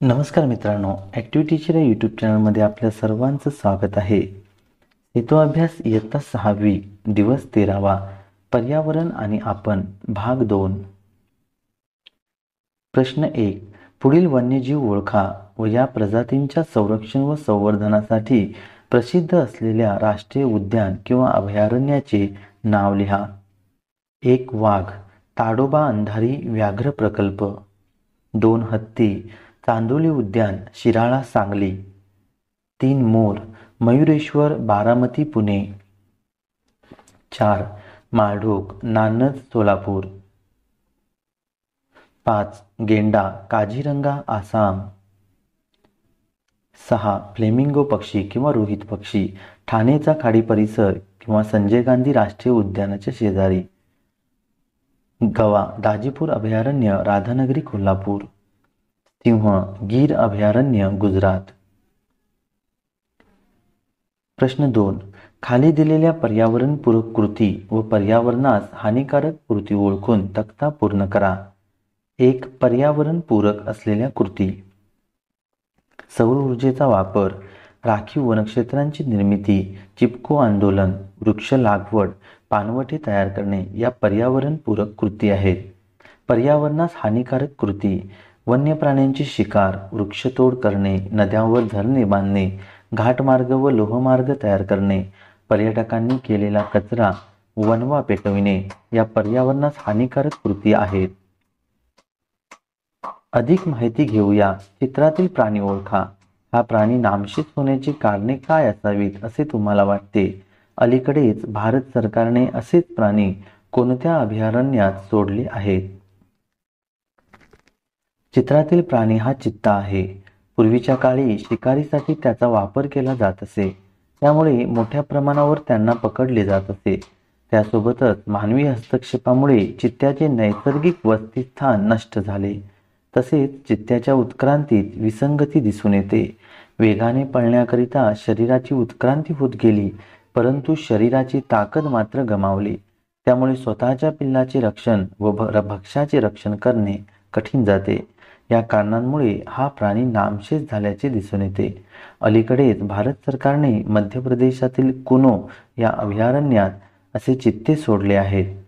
नमस्कार मित्रांनो ॲक्टिव्हिटीच्या यूट्यूब चॅनलमध्ये आपल्या सर्वांचं स्वागत आहे. हेतू अभ्यास इयत्ता सहावी दिवस तेरावा पर्यावरण आणि आपण भाग दोन. प्रश्न एक पुढील वन्यजीव ओळखा व या प्रजातींच्या संरक्षण व संवर्धनासाठी प्रसिद्ध असलेल्या राष्ट्रीय उद्यान किंवा अभयारण्याचे नाव लिहा. एक वाघ ताडोबा अंधारी व्याघ्र प्रकल्प. दोन हत्ती चांदोली उद्यान शिराळा सांगली. तीन मोर मयुरेश्वर बारामती पुणे. चार माळढोक नानद सोलापूर. पाच गेंडा काझीरंगा आसाम. सहा फ्लेमिंगो पक्षी किंवा रोहित पक्षी ठाणेचा खाडी परिसर किंवा संजय गांधी राष्ट्रीय उद्यानाच्या शेजारी. गवा दाजीपूर अभयारण्य राधानगरी कोल्हापूर. तेव्हा गीर अभयारण्य गुजरात. प्रश्न दोन. खाली दिलेल्या पर्यावरणपूरक कृती व पर्यावरणास हानिकारक कृती ओळखून तक्ता पूर्ण करा. एक पर्यावरणपूरक असलेल्या कृती. सौर ऊर्जेचा वापर राखीव वनक्षेत्रांची निर्मिती चिपको आंदोलन वृक्ष लागवड पानवटे तयार करणे या पर्यावरणपूरक कृती आहेत. पर्यावरणास हानिकारक कृती वन्य प्राण्यांची शिकार वृक्षतोड करणे नद्यांवर धरणे बांधणे घाटमार्ग व लोहमार्ग तयार करणे पर्यटकांनी केलेला कचरा वनवा पेटविणे या पर्यावरणास हानिकारक कृती आहेत. अधिक माहिती घेऊया. चित्रातील प्राणी ओळखा. हा प्राणी नामशेष होण्याची कारणे काय असावीत असे तुम्हाला वाटते? अलीकडेच भारत सरकारने असेच प्राणी कोणत्या अभयारण्यात सोडले आहेत? चित्रातील प्राणी हा चित्ता आहे. पूर्वीच्या काळी शिकारीसाठी त्याचा वापर केला जात असे. त्यामुळे मोठ्या प्रमाणावर त्यांना पकडले जात असे. त्यासोबतच मानवी हस्तक्षेपामुळे चित्त्याचे नैसर्गिक वसतिस्थान नष्ट झाले. तसेच चित्त्याच्या उत्क्रांतीत विसंगती दिसून येते. वेगाने पळण्याकरिता शरीराची उत्क्रांती होत गेली परंतु शरीराची ताकद मात्र गमावली. त्यामुळे स्वतःच्या पिल्लाचे रक्षण व भक्ष्याचे रक्षण करणे कठीण जाते. या कारणांमुळे हा प्राणी नामशेष झाल्याचे दिसून येते. अलीकडेच भारत सरकारने मध्य प्रदेशातील कुनो या अभयारण्यात असे चित्ते सोडले आहेत.